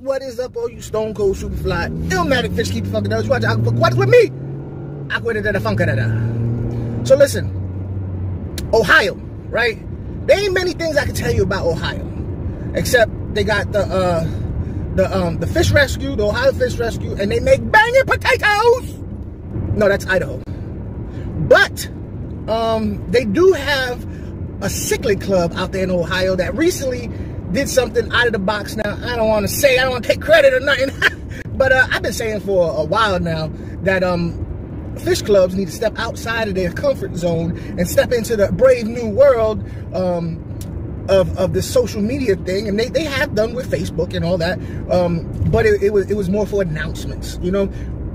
What is up, all you Stone Cold Superfly, Illmatic Fish Keeper Funky Dogs? Watch Aqua with me? Aqua da da Funka da da. So listen, Ohio, right? There ain't many things I can tell you about Ohio, except they got the uh, the um, the fish rescue, the Ohio Fish Rescue, and they make banging potatoes. No, that's Idaho. But um, they do have a cichlid club out there in Ohio that recently did something out of the box. Now, I don't want to say, I don't want to take credit or nothing, but uh, I've been saying for a while now that um, fish clubs need to step outside of their comfort zone and step into the brave new world um, of, of this social media thing. And they, they have done with Facebook and all that, um, but it, it, was, it was more for announcements, you know?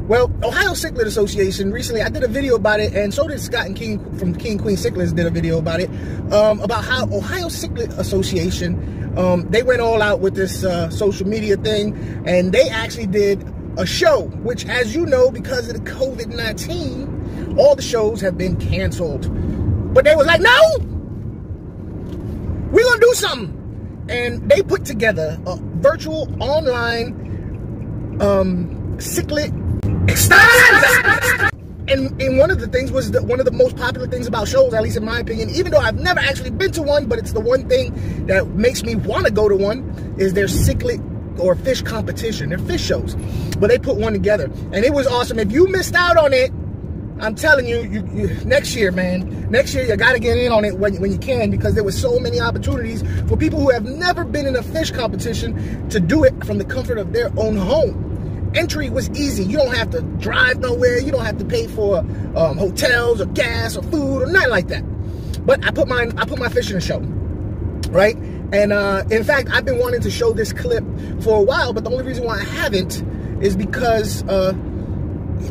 Well, Ohio Cichlid Association recently, I did a video about it, and so did Scott and King from King Queen Cichlids did a video about it, um, about how Ohio Cichlid Association, um, they went all out with this uh, social media thing, and they actually did a show, which, as you know, because of the COVID-19, all the shows have been canceled. But they was like, no, we're gonna do something. And they put together a virtual online um, cichlid and, and one of the things was that one of the most popular things about shows, at least in my opinion, even though I've never actually been to one, but it's the one thing that makes me want to go to one, is their cichlid or fish competition. They're fish shows. But they put one together. And it was awesome. If you missed out on it, I'm telling you, you, you next year, man, next year you got to get in on it when, when you can because there were so many opportunities for people who have never been in a fish competition to do it from the comfort of their own home entry was easy. You don't have to drive nowhere. You don't have to pay for um, hotels or gas or food or nothing like that. But I put my I put my fish in a show, right? And uh, in fact, I've been wanting to show this clip for a while, but the only reason why I haven't is because uh,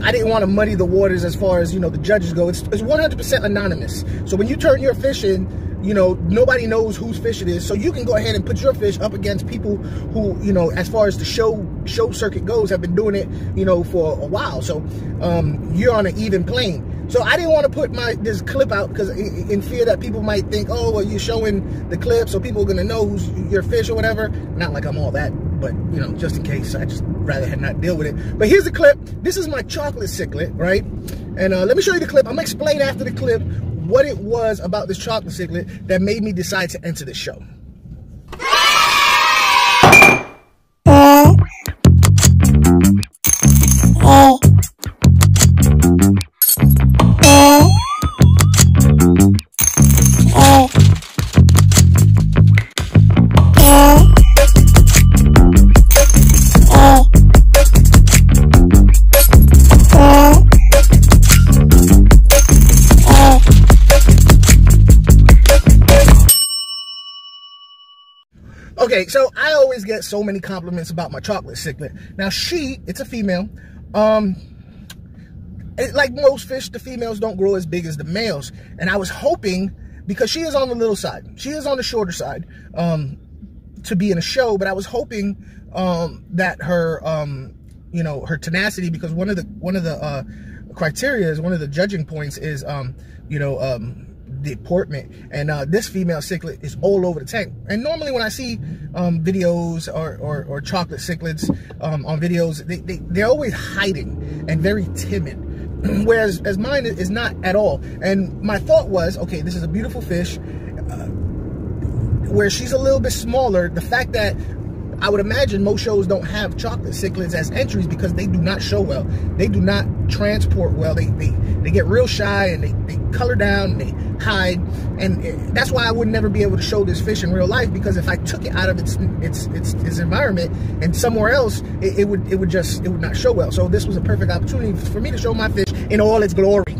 I didn't want to muddy the waters as far as you know the judges go. It's 100% anonymous. So when you turn your fish in, you know, nobody knows whose fish it is. So you can go ahead and put your fish up against people who, you know, as far as the show show circuit goes, have been doing it, you know, for a while. So um, you're on an even plane. So I didn't want to put my this clip out because in fear that people might think, oh, well, you're showing the clip, so people are gonna know who's your fish or whatever. Not like I'm all that, but you know, just in case, I just rather had not deal with it. But here's the clip. This is my chocolate cichlid, right? And uh, let me show you the clip. I'm gonna explain after the clip what it was about this chocolate cichlid that made me decide to enter the show. Okay, so I always get so many compliments about my chocolate cichlid. Now she, it's a female. Um, it, like most fish, the females don't grow as big as the males. And I was hoping, because she is on the little side, she is on the shorter side, um, to be in a show, but I was hoping um, that her, um, you know, her tenacity, because one of the one of the uh, criteria is one of the judging points is, um, you know, um, deportment. And uh, this female cichlid is all over the tank. And normally when I see um, videos or, or, or, chocolate cichlids um, on videos, they, they, they're always hiding and very timid. Whereas as mine is not at all. And my thought was, okay, this is a beautiful fish. Uh, where she's a little bit smaller, the fact that I would imagine most shows don't have chocolate cichlids as entries because they do not show well. They do not transport well. They they, they get real shy and they, they color down and they hide. And that's why I would never be able to show this fish in real life because if I took it out of its its its, its environment and somewhere else, it, it would it would just it would not show well. So this was a perfect opportunity for me to show my fish in all its glory.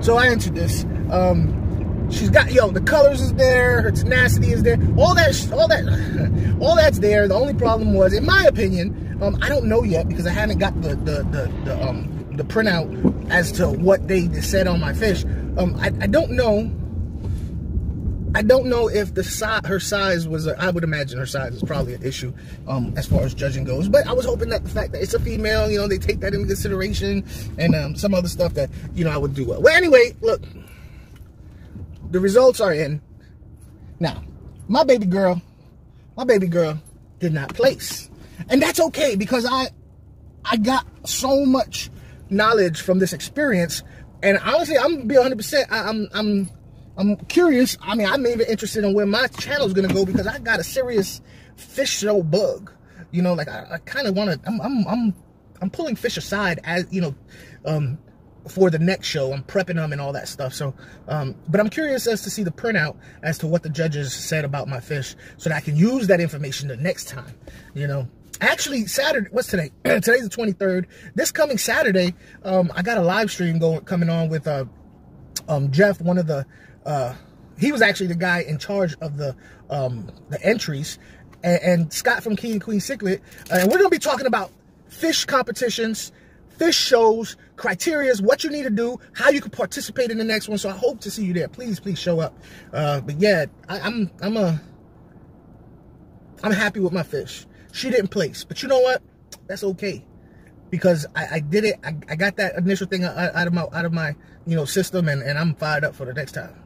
So I entered this. Um, She's got yo, the colors is there, her tenacity is there, all that, all that, all that's there. The only problem was, in my opinion, um, I don't know yet because I haven't got the the the, the um the printout as to what they said on my fish. Um, I, I don't know. I don't know if the size, her size was, a, I would imagine her size is probably an issue um, as far as judging goes. But I was hoping that the fact that it's a female, you know, they take that into consideration and um, some other stuff that, you know, I would do well. Well, anyway, look, the results are in. Now, my baby girl, my baby girl, did not place. And that's okay because I I got so much knowledge from this experience. And honestly, I'm gonna be 100%. I, I'm I'm I'm curious. I mean, I'm even interested in where my channel is gonna go because I got a serious fish show bug. You know, like I, I kind of want to. I'm I'm I'm I'm pulling fish aside as you know, um, for the next show. I'm prepping them and all that stuff. So, um, but I'm curious as to see the printout as to what the judges said about my fish so that I can use that information the next time, you know. Actually, Saturday, what's today? Today's the 23rd. This coming Saturday, um, I got a live stream going coming on with uh, um, Jeff, one of the, uh, he was actually the guy in charge of the um, the entries, and, and Scott from King and Queen Cichlid, uh, and we're going to be talking about fish competitions, fish shows, criterias, what you need to do, how you can participate in the next one. So I hope to see you there. Please, please show up. Uh, but yeah, I, I'm I'm a I'm happy with my fish. She didn't place, but you know what? That's okay because I, I did it. I, I, got that initial thing out, out, of my out of my you know system, and, and I'm fired up for the next time.